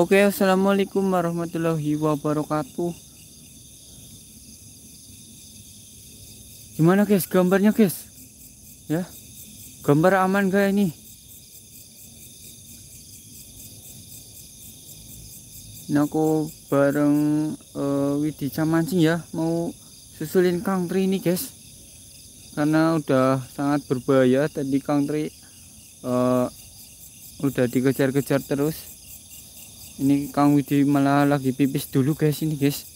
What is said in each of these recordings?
Oke, assalamualaikum warahmatullahi wabarakatuh. Gimana guys, gambarnya guys? Ya, gambar aman gak ini? Ini aku bareng uh, Widi Camancing ya, mau susulin Kang Tri ini guys. Karena udah sangat berbahaya tadi Kang Tri uh, udah dikejar-kejar terus ini Kang Widi malah lagi pipis dulu guys ini guys.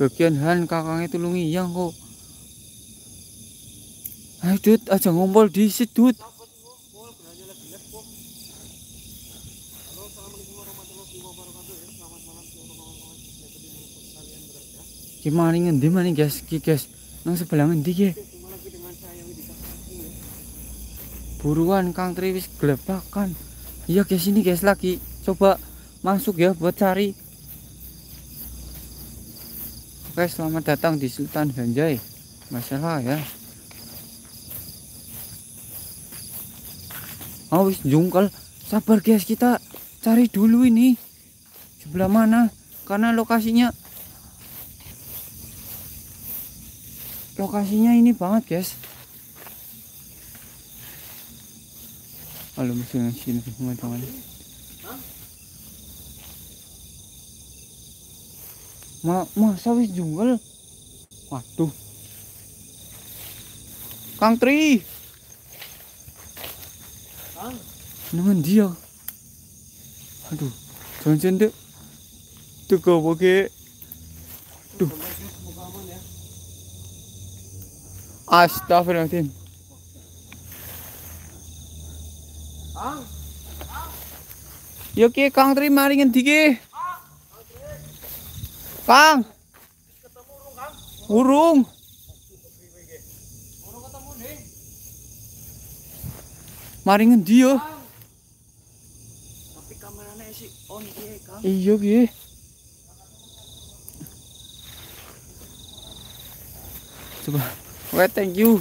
Bagian Han kakangnya tulungi yang kok. Ayo dud aja ngompol di situ gimana ngendi mana guys? Guys nang sebelah ngendi guys buruan Kang Triwis gelepakan iya guys ini guys lagi coba masuk ya buat cari. Oke selamat datang di Sultan Ganjai masalah ya. Oh wis jungkel. Sabar guys kita cari dulu ini. Sebelah mana? Karena lokasinya lokasinya ini banget guys Halo mesin sini teman-teman. Ma, ma sawis junggal. Waduh. Kang Tri. Kang. Nangan dia. Aduh. Jangan-jangan dek. Tuh kau pakai. Tuh. Astagfirullahaladzim. Yo ki Kang Tri mari ngendi ki? Kang. Urung. Mari ngendi yo? Tapi kamerane sih on ki, Kang. Iya ki. Coba. Oke, thank you.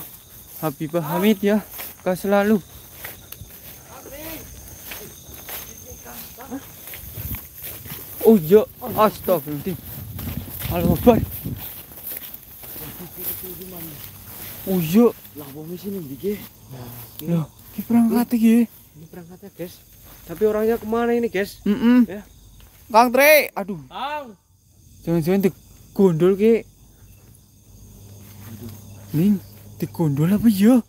Habibah Hamid ya. Kau selalu. Oh iya, astagfirullahaladzim. Halo, Akbar. Oh iya, Lah wong sini ndi ki? loh, ki perangkat iki. Ini perangkatnya, guys. Tapi orangnya ke mana ini, guys? Mm Ya. Kang Tre, aduh, Kang. jangan-jangan di gondol ki. Ning, di gondol apa ya?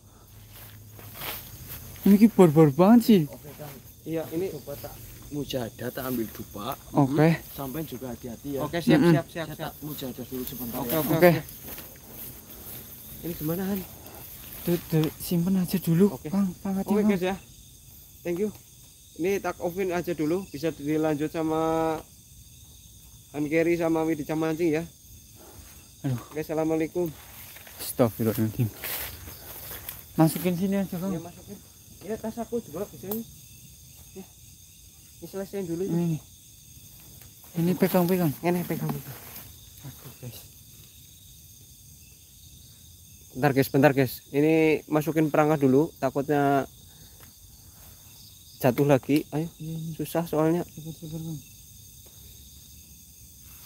Ini ki barbar banget sih. Oke, Kang. Iya, ini coba tak mujahadah tak ambil dupa. Oke. Sampai juga hati-hati ya. Oke, siap, Mm-mm. siap, siap, siap. Mujahadah dulu sebentar Oke, ya. oke, oke. Ini gimana, Han? Tuh, tuh, simpen aja dulu, Oke. Kang. Pangkat Oke, guys ya. Thank you. Ini tak offin aja dulu, bisa dilanjut sama Han Kerry sama Widi Camancing ya. Aduh. Oke, assalamualaikum. Astagfirullahaladzim. Masukin sini aja, Kang. Ya masukin. Ya tas aku juga bisa ini. Ya. Ini selesaiin dulu ya. Ini, nih. Ini pegang-pegang. Ini pegang itu. Aduh, guys. Bentar guys, bentar guys. Ini masukin perangkat dulu, takutnya jatuh lagi. Ayo, Iya, ini. susah soalnya.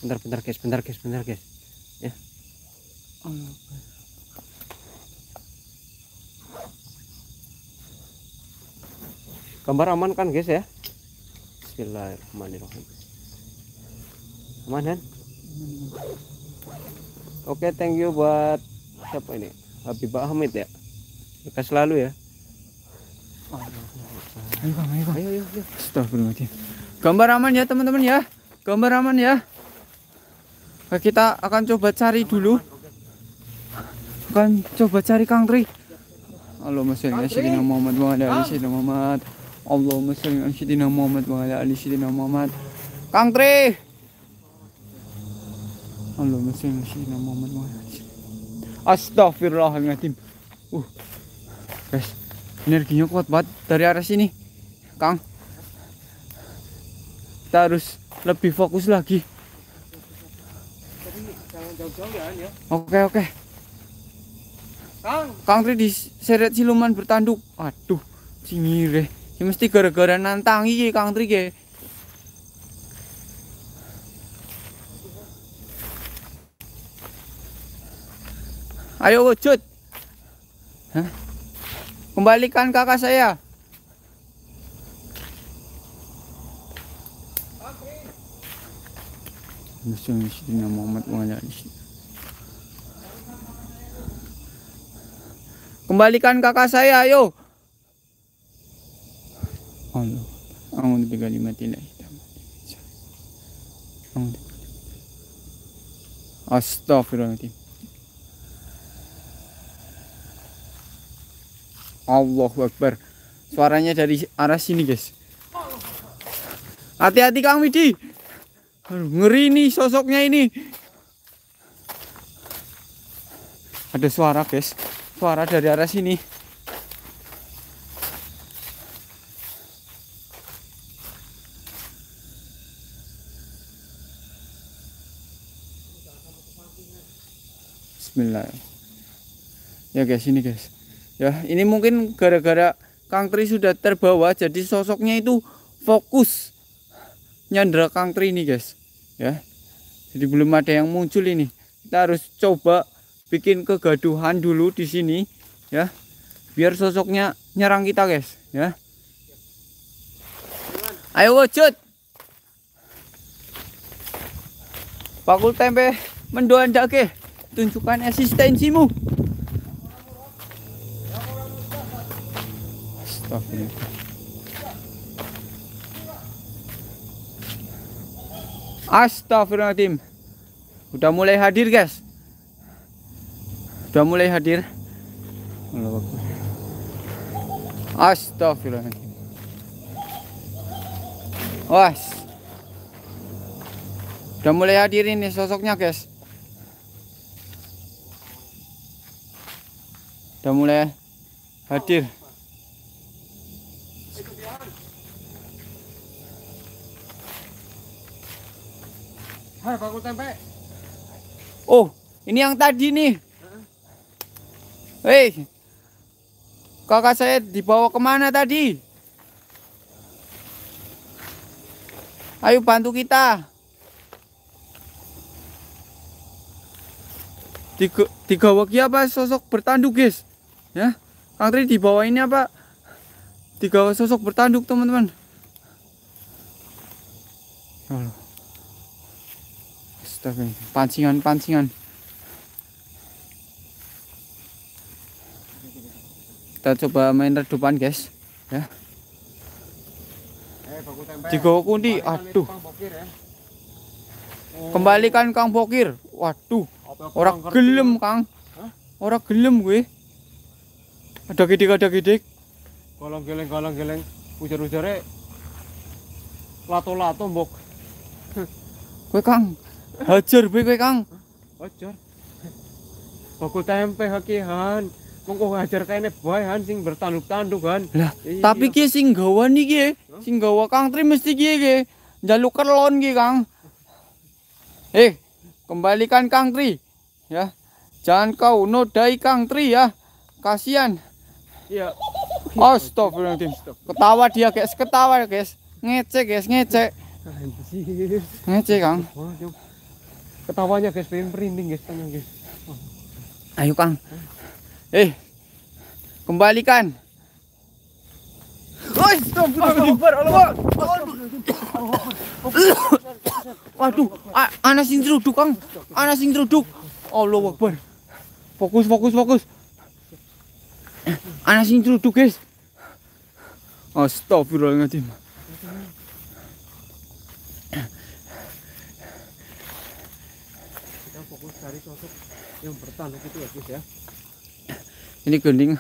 Bentar, bentar guys, bentar guys, bentar guys. Allah. Gambar aman kan guys ya? Bismillahirrahmanirrahim. Aman kan? Oke, thank you buat siapa ini? Habibah Hamid ya. Bekas selalu ya. Ayo, Kang, ayo, Kang. Ayo, ayo, ayo. Astagfirullahaladzim. Gambar aman ya, teman-teman ya. Gambar aman ya. Kita akan coba cari dulu. Akan coba cari Kang Tri. Allahumma sholli ala sayyidina Muhammad wa ala sayyidina Muhammad. Allahumma sholli ala sayyidina Muhammad wa ala ali sayyidina Muhammad. Kang Tri. Allahumma sholli ala sayyidina Muhammad wa ala ali sayyidina Astagfirullahaladzim. Uh. Guys, energinya kuat banget dari arah sini. Kang. Kita harus lebih fokus lagi. Oke, oke. Kang. Kang Tri diseret siluman bertanduk. Aduh, cingire. Ya mesti gara-gara nantang iki Kang Tri ke. Ayo wujud. Hah? Kembalikan kakak saya. Kembalikan kakak saya, ayo. Allah. A'udzu bikalimatillahi tammati. Astagfirullahaladzim. Allahu Akbar. Suaranya dari arah sini, guys. Hati-hati Kang Widi. Ngeri nih sosoknya ini. Ada suara, guys. Suara dari arah sini. Bismillah. Ya guys, ini guys. Ya, ini mungkin gara-gara Kang Tri sudah terbawa jadi sosoknya itu fokus nyandra Kang Tri ini guys. Ya. Jadi belum ada yang muncul ini. Kita harus coba bikin kegaduhan dulu di sini ya. Biar sosoknya nyerang kita guys, ya. Ayo wujud. Pakul tempe mendoan dake. Tunjukkan eksistensimu. Astagfirullah. Astagfirullahaladzim. Udah mulai hadir guys. Udah mulai hadir. Astagfirullahaladzim. Was. Udah mulai hadir ini sosoknya guys. Udah mulai hadir. Hai, bakul tempe. Oh, ini yang tadi nih. Hei, kakak saya dibawa ke mana tadi? Ayo bantu kita. Tiga, tiga waki apa sosok bertanduk guys? Ya, Kang Tri di bawah ini apa? Tiga sosok bertanduk teman-teman. Ya pancingan pancingan. Kita coba main redupan guys. Ya. Eh, tempe. Digawa kundi, aduh. ya. Oh, Kembalikan Kang Bokir. Waduh, orang gelem? Kang. Orang gelem gue. Ada gidik ada gidik. Golong geleng golong geleng ujar-ujare lato-lato mbok Gue Kang. Hajar gue gue Kang. Ojar. Bakul tempe hakihan. Mongko ngajar kene bae han sing bertanduk-tanduk han. Lah, Iya. tapi ki sing gawa niki, sing gawa Kang Tri mesti ki ki. Jaluk kelon ki Kang. Eh, kembalikan Kang Tri. Ya. Jangan kau nodai Kang Tri ya. Kasihan. Iya. Astagfirullahaladzim. Ketawa dia guys, ketawa guys. Ngece guys, ngece. Anjir. Ngece Kang. Ketawanya guys, pengen merinding guys, tanya guys. Ayo Kang. Eh. Kembalikan. Waduh, anak sing truduk Kang. Anak sing truduk. Allahu Akbar. Fokus, fokus, fokus. Anak sing truduk, guys. Astagfirullahaladzim. Kita fokus cari sosok yang bertanduk itu ya guys ya. Ini gending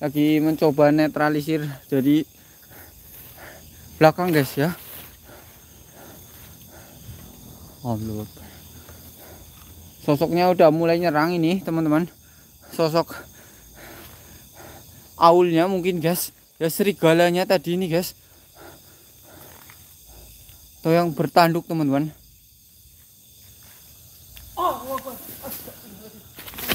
lagi mencoba netralisir dari belakang guys ya. Allah. Sosoknya udah mulai nyerang ini teman-teman. Sosok aulnya mungkin guys. Ya serigalanya tadi ini guys. Tuh yang bertanduk teman-teman.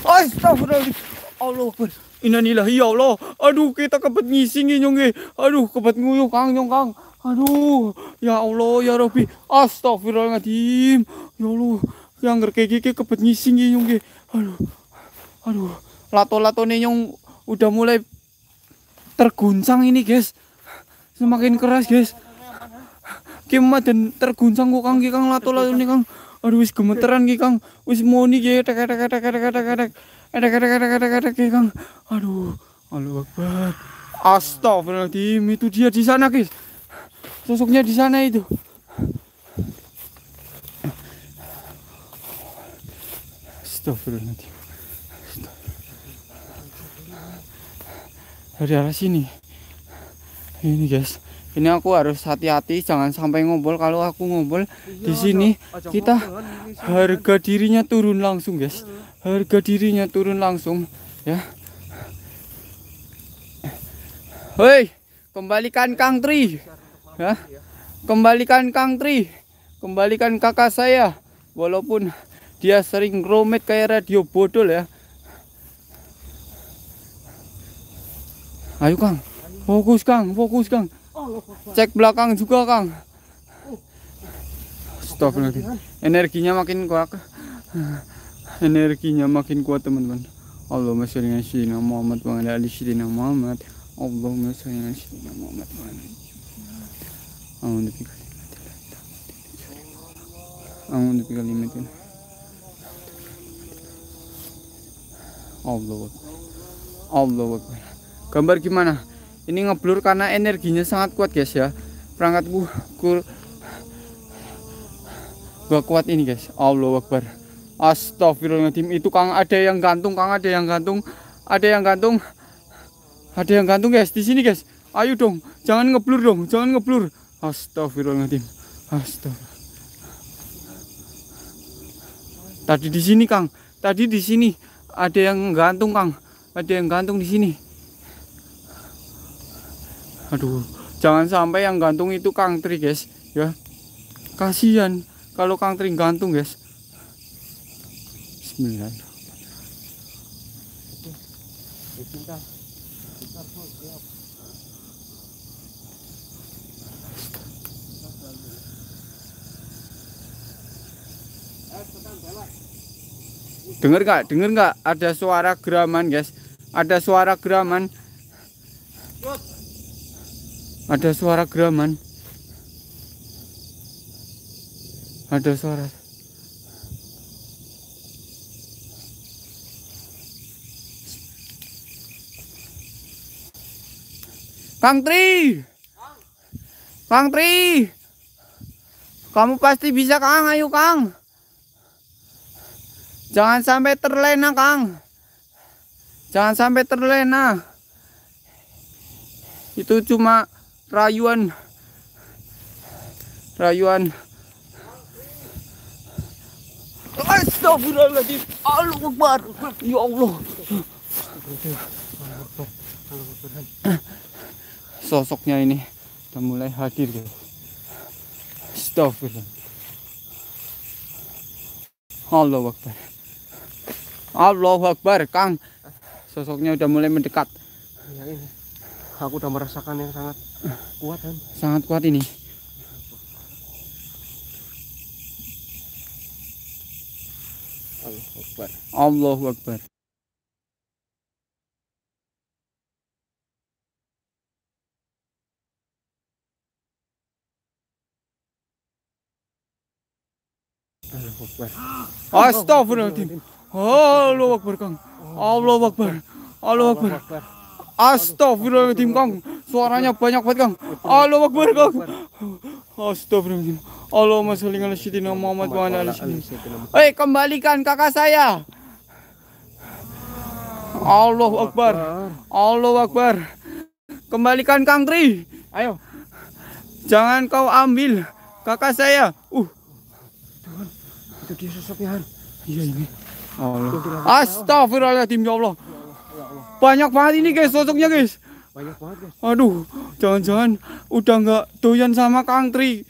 Astagfirullahaladzim. Allah ya Allah. Aduh, kita kebet ngising nyong nggih. Aduh, kebet nguyuh Kang nyong Kang. Aduh, ya Allah ya Rabbi. Astagfirullahaladzim. Ya Allah, yang ngerke iki kebet ngising nyong nggih. Aduh. Aduh, lato-latone nyong udah mulai terguncang ini, guys. Semakin keras, guys. Ki dan terguncang kok Kang Kang lato-latone Kang. Aduh wis gemeteran ki Kang. Wis moni ki tek tek tek tek tek tek tek. Tek tek tek tek ki Kang. Aduh, Allahu Akbar. Astagfirullahaladzim, itu dia di sana, guys. Sosoknya di sana itu. Astagfirullahaladzim. Dari arah sini. Ini guys. Ini aku harus hati-hati jangan sampai ngobrol kalau aku ngobrol di sini kita harga dirinya turun langsung guys. Harga dirinya turun langsung ya. Hei, kembalikan Kang Tri. Ya. Kembalikan Kang Tri. Kembalikan kakak saya. Walaupun dia sering romet kayak radio bodol ya. Ayo Kang. Fokus Kang, fokus Kang. Cek belakang juga Kang. Stop nanti. Energinya makin kuat. Energinya makin kuat teman-teman. Allahumma sholli ala sayyidina Muhammad wa ala ali sayyidina Muhammad. Allahumma sholli ala sayyidina Muhammad wa ala A'udzu bika A'udzu bika kalimatin. Allah Allah Gambar gimana? Ini ngeblur karena energinya sangat kuat guys ya. Perangkatku kur gak kuat ini guys. Allah Akbar. Astagfirullahaladzim itu Kang ada yang gantung, Kang ada yang gantung, ada yang gantung, ada yang gantung guys di sini guys. Ayo dong, jangan ngeblur dong, jangan ngeblur. Astagfirullahaladzim. Astagfirullah. Tadi di sini Kang, tadi di sini ada yang gantung Kang, ada yang gantung di sini. Aduh, jangan sampai yang gantung itu Kang Tri guys, ya. Kasihan kalau Kang Tri gantung guys. Bismillahirrahmanirrahim. Dengar nggak? Dengar nggak? Ada suara geraman guys. Ada suara geraman. Ada suara geraman. Ada suara. Kang Tri. Kang Tri. Kamu pasti bisa Kang, ayo Kang. Jangan sampai terlena Kang. Jangan sampai terlena. Itu cuma rayuan. Rayuan. Astagfirullahaladzim. Allah Akbar. Ya Allah. Sosoknya ini Udah mulai hadir guys. Astagfirullah. Allah Akbar. Allah Akbar Kang. Sosoknya udah mulai mendekat. Ya ini. Aku udah merasakan yang sangat kuat kan. Sangat kuat ini Allahu Akbar. Allahu Akbar Allahu Akbar. Astagfirullahaladzim Allahu Akbar Kang Allahu Akbar Allahu Akbar Astagfirullahaladzim Kang. Suaranya banyak banget Kang. Allahu Akbar Kang. Astagfirullahaladzim. Allahumma sholli ala sayyidina Muhammad wa ala Hei kembalikan kakak saya. Allahu Akbar. Allahu Akbar. Kembalikan Kang Tri. Ayo. Jangan kau ambil kakak saya. Uh. Itu dia sosoknya Han. Iya ini. Allah Astagfirullahaladzim ya Allah Banyak banget ini guys sosoknya guys Banyak banget guys. Aduh, jangan-jangan udah nggak doyan sama Kang Tri.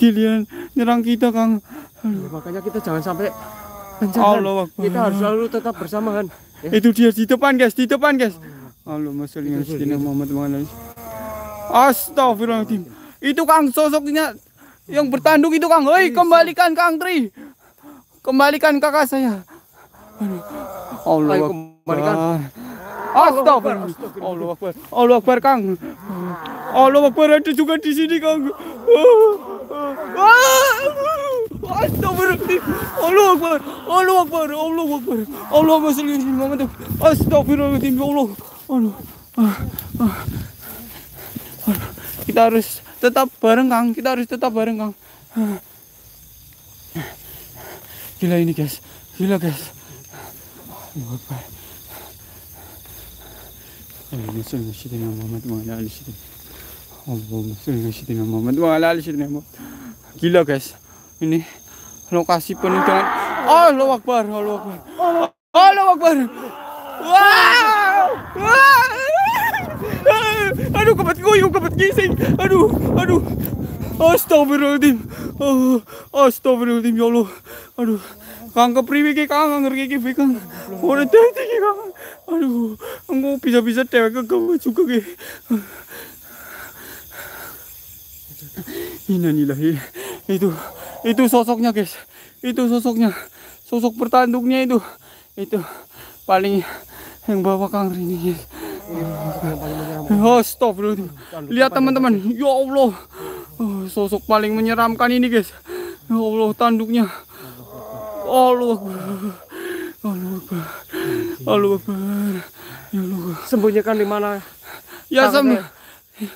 Giliran nyerang kita Kang. Ya, makanya kita jangan sampai. Allah. Kita harus selalu tetap bersamaan. Itu dia di depan guys, di depan guys. Allahumma sholli ala sayyidina Muhammad alihi. Astagfirullahaladzim. Itu Kang sosoknya yang bertanduk itu Kang. Hei, kembalikan Kang Tri. Kembalikan kakak saya. Aduh. Allah Kembalikan. Astagfirullah. Allah Akbar. Allah Akbar Kang. Allah Akbar ada juga di sini Kang. Astagfirullahaladzim. Allah Akbar. Akbar. Akbar. Allahumma ala Muhammad. Ya Allah. Aduh. Ah, ah. Kita harus tetap bareng Kang. Kita harus tetap bareng Kang. Ah. Gila ini guys. Gila guys. Allah Akbar. Salli ala sayyidina Muhammad wa ala ali sayyidina Allahumma ala sayyidina Muhammad wa ala ali sayyidina Muhammad. Gila guys. Ini lokasi penuh dengan Allahu Akbar, Allahu Akbar. Allahu Akbar. Wow! Wow! Aduh, kebat goyang, kebat gising. Aduh, aduh. Astagfirullahaladzim. Oh, astagfirullahaladzim ya Allah. Aduh. Kang kepriwe ki Kang ngerti ki Kang. Ora dadi ki Kang. Aduh, engko bisa-bisa dewek kegawa juga ki. Innalillahi. Itu itu sosoknya, guys. Itu sosoknya. Sosok bertanduknya itu. Itu paling yang bawa Kang Rini, guys. Astagfirullahaladzim. Lihat teman-teman. Ya Allah. Oh, sosok paling menyeramkan ini, guys. Ya Allah, tanduknya. Allah. Allah Akbar. Allah Akbar. Ya Allah. Sembunyikan di mana? Ya sem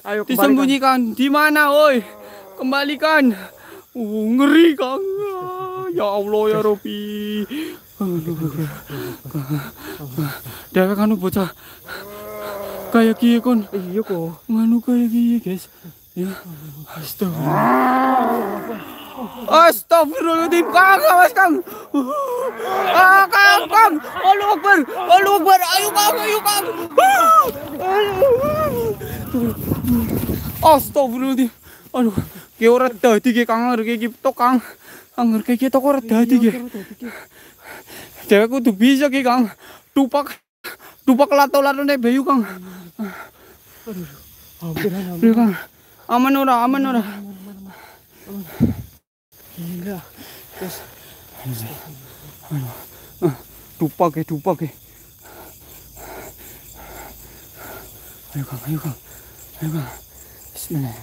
Ayo kembalikan. disembunyikan di mana, oi? Kembalikan. Uh, ngeri Kang. Ah, Ya Allah ya Robi. Dewe kan bocah kayak gini kon. Iya kok. Nganu kayak gini, guys. Ya. Astagfirullah. Astagfirullahaladzim, Kang, awas Kang. Ah, Kang, Kang. Allahu Akbar. Allahu Akbar. Ayo Kang, ayo Kang. Astagfirullahaladzim. Aduh, ki ora dadi ki Kang, ki tok Kang. Kang ngerti ki tok ora dadi ki. Dewe kudu bisa ki Kang. Tupak tupak lato-latone bayu Kang. Hampir aja. Aduh, Kang. Aman ora, aman ora. Dupak ya, dupak ya. Ayo Kang, ayo Kang. Ayo Kang. Bismillah.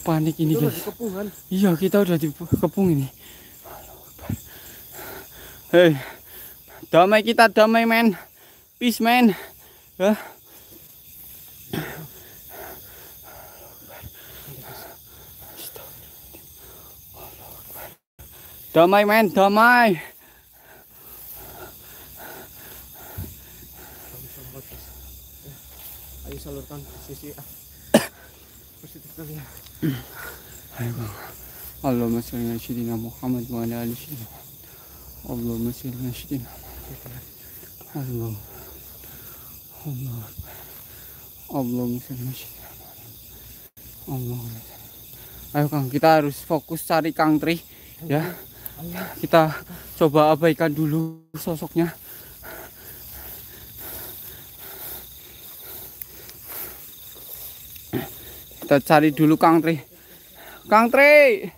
Panik ini guys. kepungan. Iya kita udah di kepung ini. Hei, damai kita damai men, peace men. Ya. Damai men, damai. Ayo salurkan sisi ah. positif kali ya. Ayo Kang. Allahumma sholli ala sayyidina Muhammad wa ala ali sayyidina. Allahumma sholli ala sayyidina. Allah. Allah. Allahumma sholli ala sayyidina sholli. Ayo Kang, kita harus fokus cari Kang Tri ya. Kita coba abaikan dulu sosoknya. Kita cari dulu Kang Tri. Kang Tri.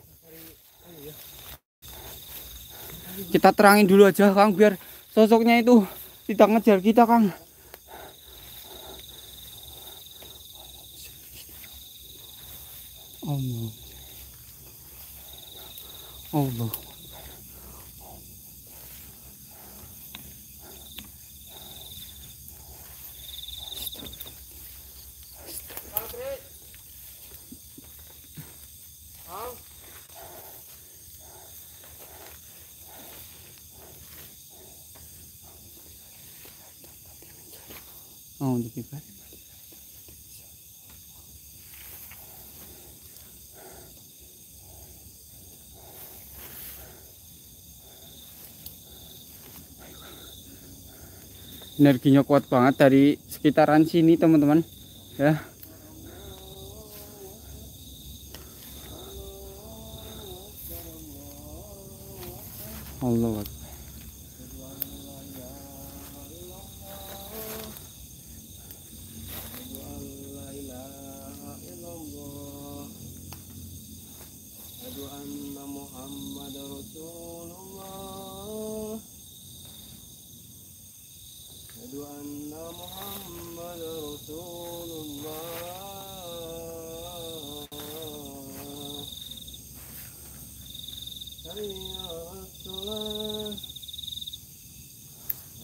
Kita terangin dulu aja Kang biar sosoknya itu tidak ngejar kita Kang. Allah. Allah. Lebih baik. Energinya kuat banget dari sekitaran sini, teman-teman. Ya. Allah. Hayya 'alas shalah.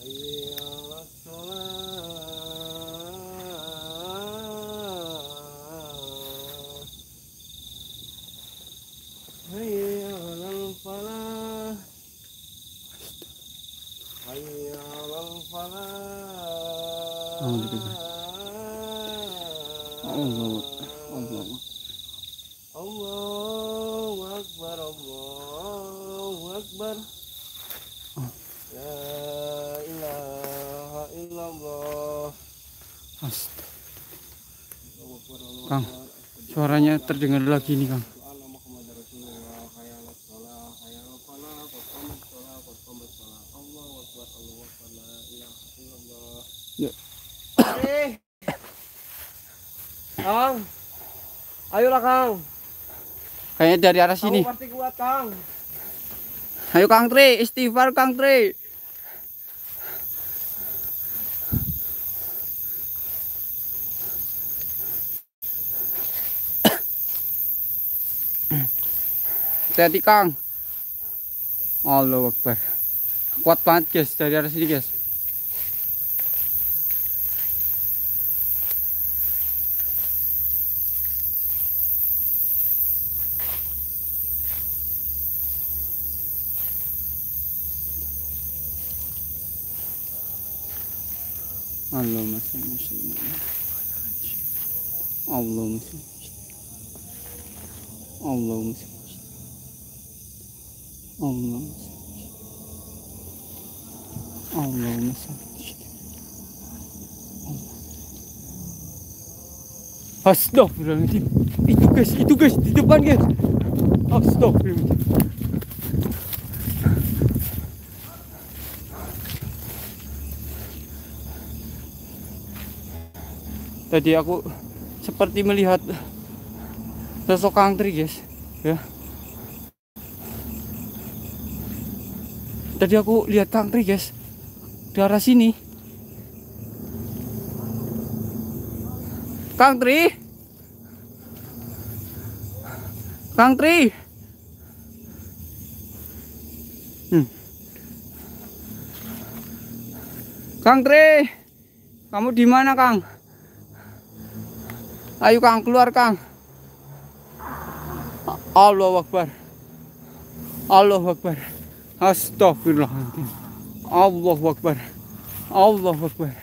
Hayya 'alas shalah. Hayya 'alal falah. Hayya 'alal falah. Alhamdulillah. Allah Allah Allahu Akbar Allahu Akbar Oh. La ilaha illallah Ast- Allahu Akbar Allahu Kang. Akbar Suaranya terdengar lagi nih Kang. Ala Muhammad Rasulullah Hayya ala salah Hayya ala falah Qad qamat salah Qad qamat salah Allahu Akbar Allahu Akbar La ilaha illallah Ya. Kang Ayolah Kang Kayaknya dari arah sini. Kamu pasti kuat Kang Ayo Kang Tri, istighfar Kang Tri. Hati-hati Kang. Allahu Akbar. Kuat banget guys dari arah sini guys. Allahumma salli wa sallim ala Allahumma salli Allahumma salli Allahumma salli Allahumma salli Astagfirullahaladzim. Itu guys, itu guys, di depan guys Astagfirullahaladzim. Tadi aku seperti melihat sosok Kang Tri guys ya. Tadi aku lihat Kang Tri guys di arah sini Kang Tri. Kang Tri. Hmm. Kang Tri kamu di mana Kang? Ayo Kang keluar Kang. Allahu Akbar. Allahu Akbar. Astagfirullahaladzim Allahu Akbar. Allahu Akbar.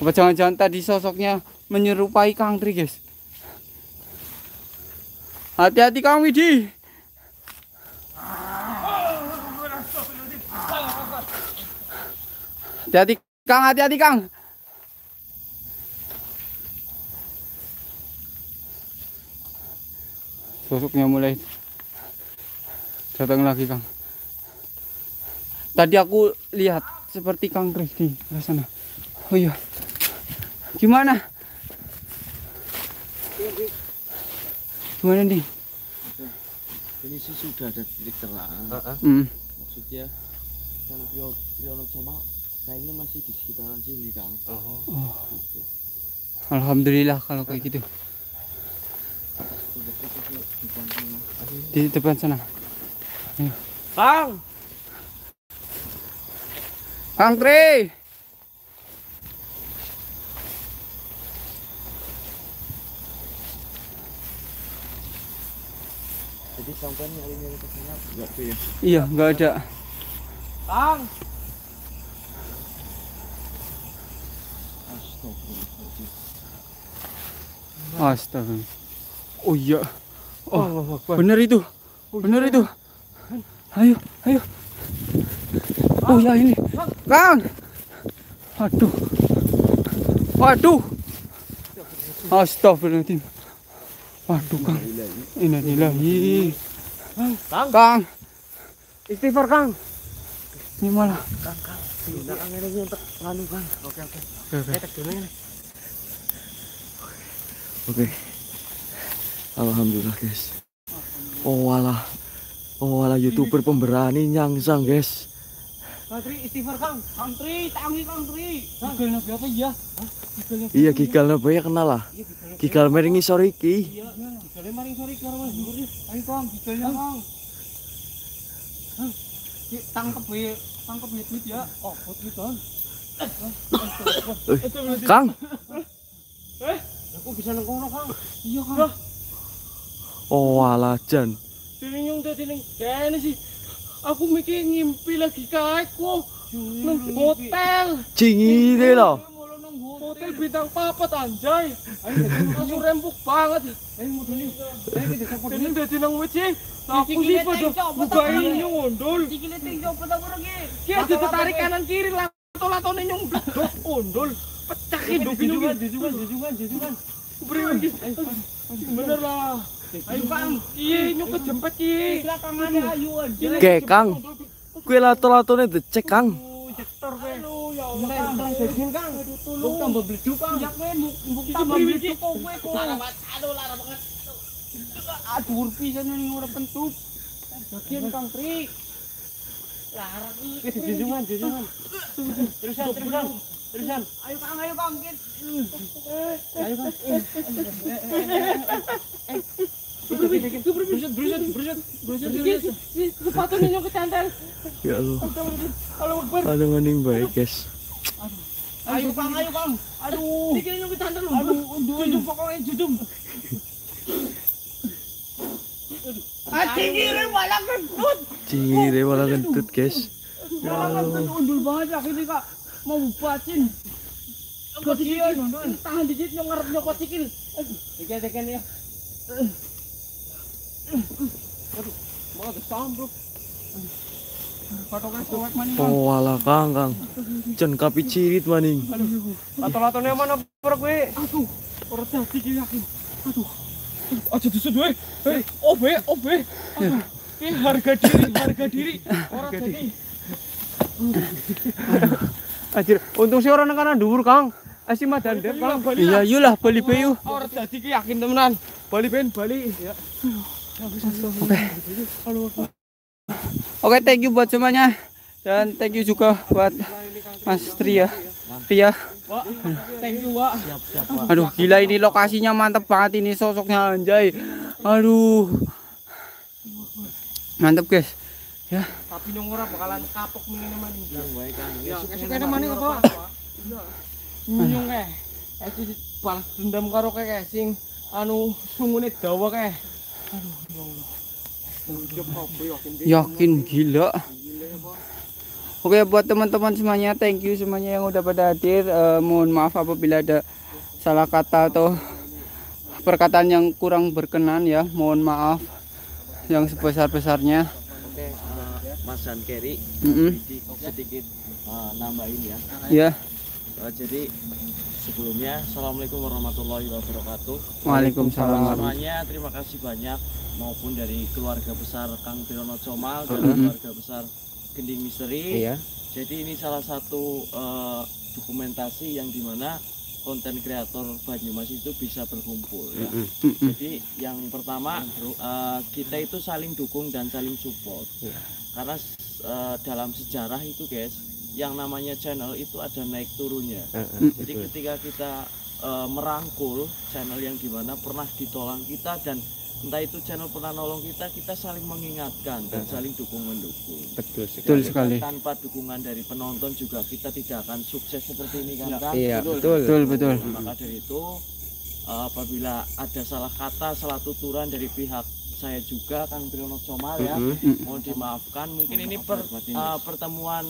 Apa jangan-jangan tadi sosoknya menyerupai Kang Tri guys Hati-hati Kang Widi Hati-hati Kang, hati-hati Kang sosoknya mulai datang lagi Kang. Tadi aku lihat seperti Kang di sana. Oh iya. Gimana? Gimana nih? Ini sih sudah ada titik terang. Hmm. Maksudnya kalau Priyono sama kayaknya masih di sekitaran sini, Kang. Oh. Gitu. Alhamdulillah kalau kayak gitu. Di depan sana. Kang Kang Tri. Jadi sampai nyari-nyari ke sana enggak tuh ya. Iya, nggak ada. Astagfirullahaladzim. Astaga. Oh iya. Oh, Allahu Akbar bener itu. Bener itu. Ayo, ayo. Oh ya ini. Kang. Aduh. Waduh. Astagfirullahaladzim. Waduh, Kang. Innalillahi. Kang Kang, Istighfar Kang ini malah. Kang, Kang. Kita Kang ini untuk nganu, Kang. Oke, oke. Oke, oke. Kita dulu ini Oke. Alhamdulillah, guys. Oh, walah. Oh, walah YouTuber pemberani nyangsang, guys. Kang Tri istighfar Kang. Kang Tri tangi Kang Tri. Gigal nabi apa iya? Iya, gigal napa ya kenal lah. Gigal meringi sore iki. Iya Gigalnya maring sore karo Mas Buri Ayo Kang gigalnya Kang. Tangkep ya, tangkep ya duit ya. Oh, buat gitu. Kang, Aku bisa nang kono, Kang. Iya kan. oh alah Jan. Dene nyung dadi ning kene sih. Aku mikir ngimpi lagi kae kok. Nang hotel. Cingire loh. Hotel bintang papat anjay. Ayo rempuk banget. Ini dadi nang WC. Aku sih pada buka ini nyung ondol. Sikile tinggal pada orang ini. Ki ditarik kanan kiri lato-latone nyung dok ondol. Pecah jujukan jujukan jujukan. Beri lagi. Bener lah. Ayo Kang, iya nyung kejempet ki. Belakangan ayu aja. Oke, Kang. Kue lato-latone dicek, Kang. Jektor kowe. ya Allah. Kang daging Kang. Buk tambah bleduk Kang. Ya mbuk tambah beli Ki? kok. Aduh lara banget. Aduh pisan ini ora pentup. Bagian Kang Tri. Lara Ki jujungan jujungan. Terusan terusan. Terusan. Ayo Kang, ayo Kang. Kit. Ayo Kang. Ya Allah. Kalau Akbar. Ada maning baik, guys. Ayo Kang, ayo Kang. Aduh. Dikira nyong kecantel lho. Aduh, undur. Jujum pokoknya jujum. Anjing kiri malah kentut. Cingire malah kentut, guys. Malah kentut undul banget lah ini Kak. Mau bacin. Kok dia tahan dikit nyong ngarep nyokot sikil. Dikit dikit ya. Aduh, malah bro. Oh alah, Kang, Kang. Jan kapi cirit maning. Lato-latonya mana bro gue? Aduh, ora dadi ki yakin. Aja dusut gue. Hei, obe, obe. Aduh, ini harga diri, harga diri. Orang jadi. Anjir, untung sih orang kanan dhuwur, Kang. Asih madan dep, Kang. Bali. Iya, yulah beli bayu. Orang jadi ki yakin temenan. Bali ben, Bali. Ya. Oke, thank you buat semuanya. Dan thank you juga buat Mas Tria. Tria. Thank you, Wak. Aduh, gila ini lokasinya mantep banget ini sosoknya anjay. Aduh. Mantep, guys. Ya, Tapi nyong ora bakalan kapok mengene maning. Yang baik, Kang. Ya, kene maning apa? Nyong eh. Eci balas dendam karo kayak sing anu sungune dawa kae. Ya yakin gila. Oke, buat teman-teman semuanya, thank you semuanya yang udah pada hadir. Eh, mohon maaf apabila ada salah kata atau perkataan yang kurang berkenan ya. Mohon maaf yang sebesar-besarnya. Oke, Mas Dan Kerry Mm-mm. sedikit eh, nambahin ya. Ya, Eh, jadi sebelumnya Assalamualaikum warahmatullahi wabarakatuh. Waalaikumsalam. Semuanya terima kasih banyak maupun dari keluarga besar Kang Tirono Comal dan keluarga besar Gending Misteri. Iya. Jadi ini salah satu eh, dokumentasi yang di mana konten kreator Banyumas itu bisa berkumpul ya. Jadi yang pertama eh, kita itu saling dukung dan saling support. Karena eh, dalam sejarah itu guys, yang namanya channel itu ada naik turunnya. Jadi ketika kita eh, merangkul channel yang di mana pernah ditolong kita dan entah itu channel pernah nolong kita, kita saling mengingatkan dan saling dukung mendukung. Betul Betul sekali. Tanpa dukungan dari penonton juga kita tidak akan sukses seperti ini kan? Kang? Iya, betul. Betul, betul. Maka dari itu apabila ada salah kata, salah tuturan dari pihak saya juga Kang Triyono Comal ya, Mm-mm. mohon dimaafkan. Mungkin ini per- eh, pertemuan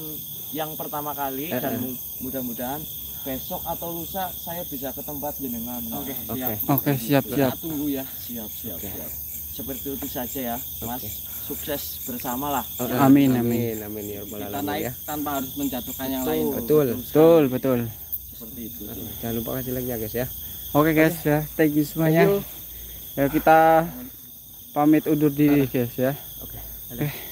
yang pertama kali dan mu- mudah-mudahan besok atau lusa saya bisa ke tempat jenengan. Oke, siap. Oke, siap, siap. Kita tunggu ya. Siap, siap, siap. Seperti itu saja ya, Mas. Sukses bersama lah. Amin, amin. Amin, amin ya rabbal Kita alamin naik ya. tanpa harus menjatuhkan yang lain. Betul. Betul, betul. Seperti itu. Jangan lupa kasih like ya guys ya. Oke guys ya, thank you semuanya. Ya kita pamit undur diri guys ya. Oke.